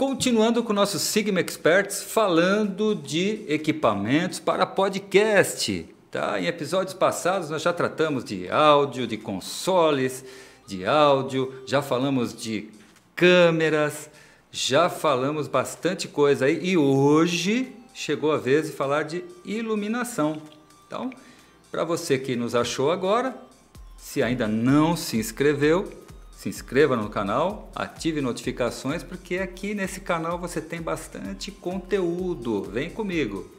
Continuando com o nosso Sigma Experts, falando de equipamentos para podcast. Tá? Em episódios passados nós já tratamos de áudio, de consoles, de áudio, já falamos de câmeras, já falamos bastante coisa aí e hoje chegou a vez de falar de iluminação. Então, para você que nos achou agora, se ainda não se inscreveu, se inscreva no canal, ative notificações, porque aqui nesse canal você tem bastante conteúdo. Vem comigo!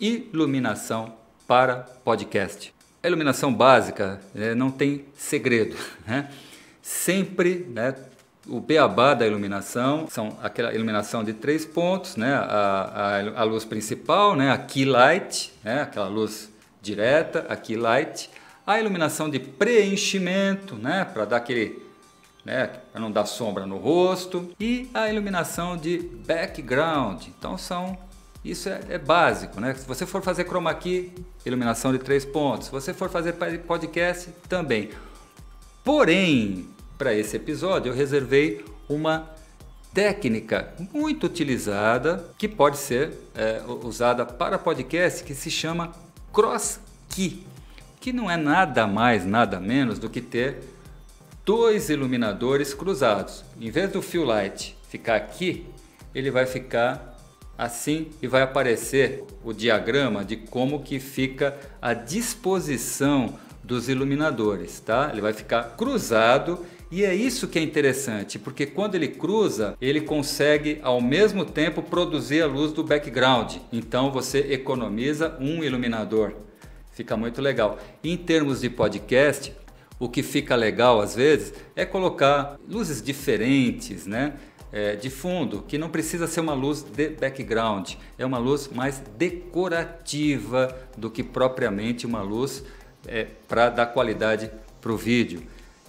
Iluminação para podcast. A iluminação básica né, não tem segredo. Né? Sempre né, o beabá da iluminação são aquela iluminação de três pontos, né? a, a, a luz principal, né? a key light, né? aquela luz direta, a key light, a iluminação de preenchimento, né? para dar aquele né, para não dar sombra no rosto, e a iluminação de background. Então são isso é, é, básico, né? Se você for fazer chroma key, iluminação de três pontos. Se você for fazer podcast, também. Porém, para esse episódio, eu reservei uma técnica muito utilizada que pode ser é, usada para podcast que se chama cross key, que não é nada mais, nada menos do que ter dois iluminadores cruzados. Em vez do fill light ficar aqui, ele vai ficar assim e vai aparecer o diagrama de como que fica a disposição dos iluminadores, tá? Ele vai ficar cruzado e é isso que é interessante, porque quando ele cruza, ele consegue ao mesmo tempo produzir a luz do background. Então você economiza um iluminador. Fica muito legal. Em termos de podcast, o que fica legal às vezes é colocar luzes diferentes, né? É, de fundo, que não precisa ser uma luz de background, é uma luz mais decorativa do que propriamente uma luz é, para dar qualidade para o vídeo.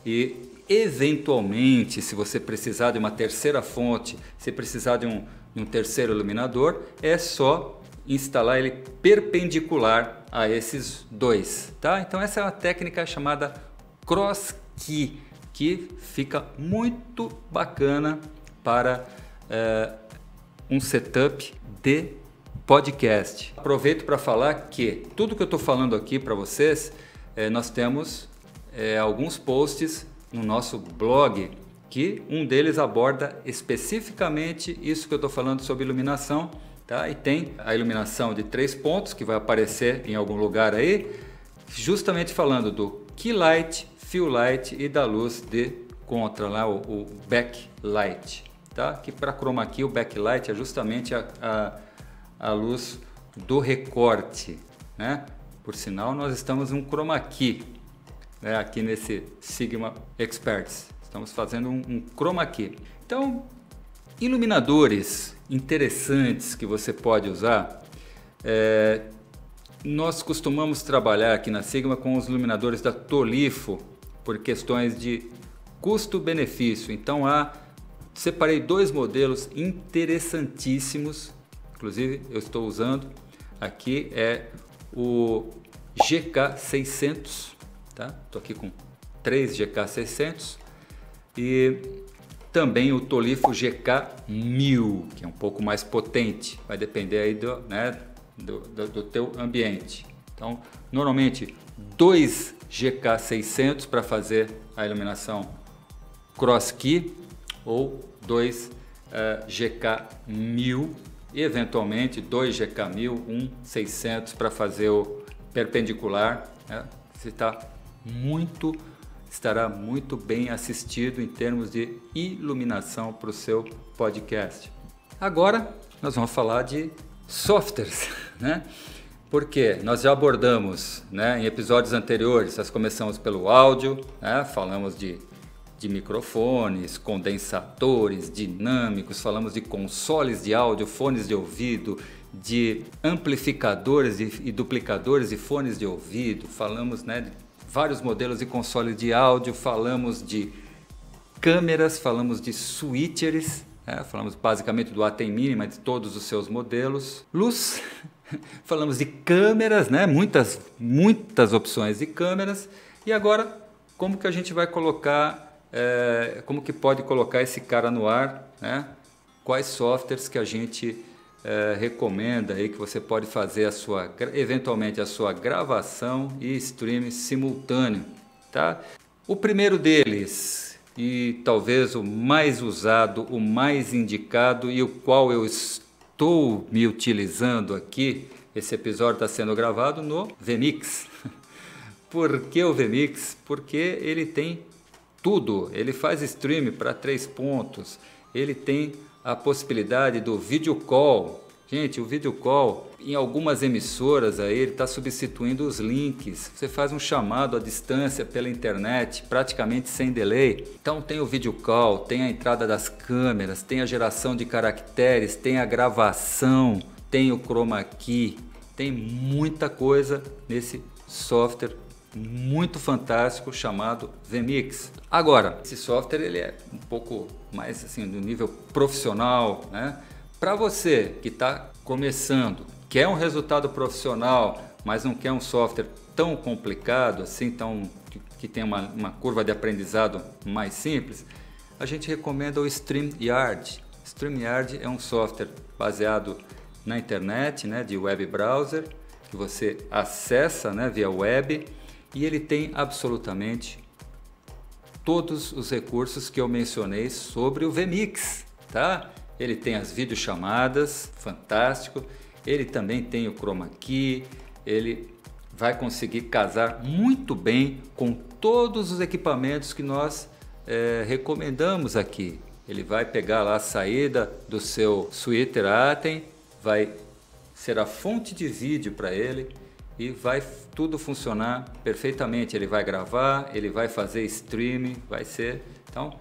E Eventualmente, se você precisar de uma terceira fonte, se precisar de um, de um terceiro iluminador, é só instalar ele perpendicular a esses dois, tá? Então essa é uma técnica chamada cross key, que fica muito bacana para é, um setup de podcast. Aproveito para falar que tudo que eu estou falando aqui para vocês, é, nós temos é, alguns posts no nosso blog, que um deles aborda especificamente isso que eu estou falando sobre iluminação, tá? E tem a iluminação de três pontos que vai aparecer em algum lugar aí, justamente falando do key light, fill light e da luz de contra lá o, o backlight, tá? Que para chroma key o backlight é justamente a, a, a luz do recorte, né? Por sinal, nós estamos um chroma key, né, aqui nesse Sigma Experts. Estamos fazendo um, um chroma key. Então, iluminadores interessantes que você pode usar. É, nós costumamos trabalhar aqui na Sigma com os iluminadores da Tolifo por questões de custo-benefício. Então, há, separei dois modelos interessantíssimos. Inclusive, eu estou usando aqui é o GK600 tá? Tô aqui com 3 GK600 e também o Tolifo GK1000, que é um pouco mais potente, vai depender aí do, né, do, do, do teu ambiente. Então, normalmente 2 GK600 para fazer a iluminação cross key ou 2 uh, GK1000 e eventualmente 2 GK1000, 1 600 para fazer o perpendicular. Né? Você está muito estará muito bem assistido em termos de iluminação para o seu podcast. Agora nós vamos falar de softwares, né? Porque nós já abordamos né, em episódios anteriores, nós começamos pelo áudio, né, falamos de, de microfones, condensadores dinâmicos, falamos de consoles de áudio, fones de ouvido, de amplificadores e, e duplicadores e fones de ouvido, falamos né, de vários modelos de console de áudio, falamos de câmeras, falamos de switchers, né? falamos basicamente do ATEM Mini, mas de todos os seus modelos. Luz, falamos de câmeras, né? muitas, muitas opções de câmeras. E agora, como que a gente vai colocar, é, como que pode colocar esse cara no ar? Né? Quais softwares que a gente é, recomenda aí que você pode fazer a sua, eventualmente a sua gravação e stream simultâneo, tá? O primeiro deles e talvez o mais usado, o mais indicado e o qual eu estou me utilizando aqui, esse episódio está sendo gravado no VMix. Por que o VMix? Porque ele tem tudo. Ele faz stream para três pontos. Ele tem a possibilidade do video call. Gente, o video call em algumas emissoras aí ele está substituindo os links. Você faz um chamado à distância pela internet, praticamente sem delay. Então tem o video call, tem a entrada das câmeras, tem a geração de caracteres, tem a gravação, tem o chroma key, tem muita coisa nesse software muito fantástico chamado VMix. Agora, esse software ele é um pouco mais assim do nível profissional, né? Para você que está começando, quer um resultado profissional, mas não quer um software tão complicado assim, tão que, que tem uma, uma curva de aprendizado mais simples, a gente recomenda o StreamYard. StreamYard é um software baseado na internet, né, de web browser, que você acessa né, via web e ele tem absolutamente todos os recursos que eu mencionei sobre o VMix, tá? Ele tem as videochamadas, fantástico. Ele também tem o chroma key, ele vai conseguir casar muito bem com todos os equipamentos que nós é, recomendamos aqui. Ele vai pegar lá a saída do seu Twitter Atem, vai ser a fonte de vídeo para ele e vai tudo funcionar perfeitamente. Ele vai gravar, ele vai fazer streaming, vai ser. Então,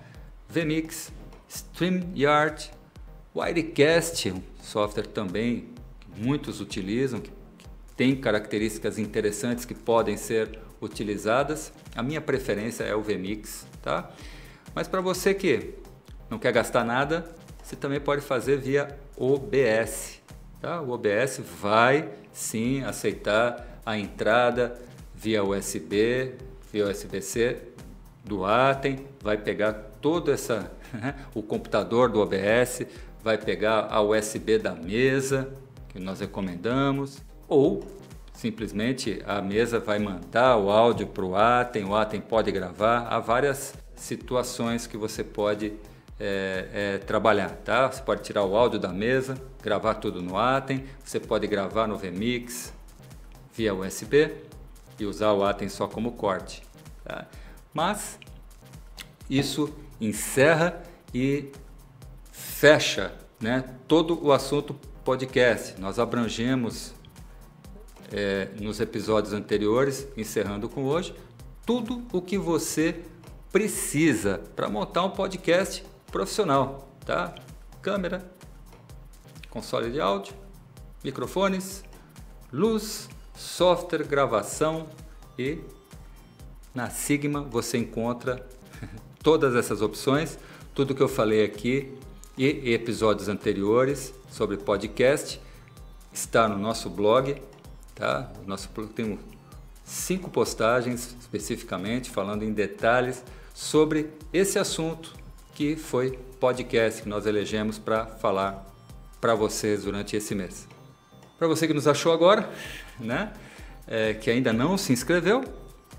VMix, StreamYard, Widecast, um software também que muitos utilizam, que tem características interessantes que podem ser utilizadas. A minha preferência é o VMix, tá? Mas para você que não quer gastar nada, você também pode fazer via OBS. Tá? O OBS vai sim aceitar a entrada via USB, via USB-C do Atem, vai pegar todo essa o computador do OBS, vai pegar a USB da mesa que nós recomendamos ou simplesmente a mesa vai mandar o áudio para o Atem, o Atem pode gravar, há várias situações que você pode é, é, trabalhar, tá? Você pode tirar o áudio da mesa, gravar tudo no Atem, você pode gravar no VMix via USB e usar o Atem só como corte, tá? Mas isso encerra e fecha, né? Todo o assunto podcast. Nós abrangemos é, nos episódios anteriores, encerrando com hoje, tudo o que você precisa para montar um podcast profissional, tá? Câmera, console de áudio, microfones, luz, software, gravação e na Sigma você encontra todas essas opções, tudo que eu falei aqui e episódios anteriores sobre podcast está no nosso blog, tá? Nosso blog tem cinco postagens especificamente falando em detalhes sobre esse assunto que foi podcast que nós elegemos para falar para vocês durante esse mês. Para você que nos achou agora, né, é, que ainda não se inscreveu,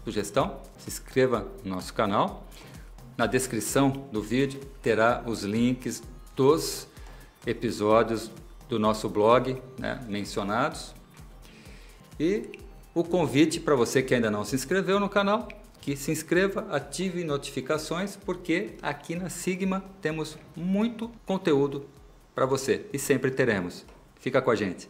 sugestão, se inscreva no nosso canal. Na descrição do vídeo terá os links dos episódios do nosso blog né, mencionados. E o convite para você que ainda não se inscreveu no canal que se inscreva, ative notificações, porque aqui na Sigma temos muito conteúdo para você e sempre teremos. Fica com a gente.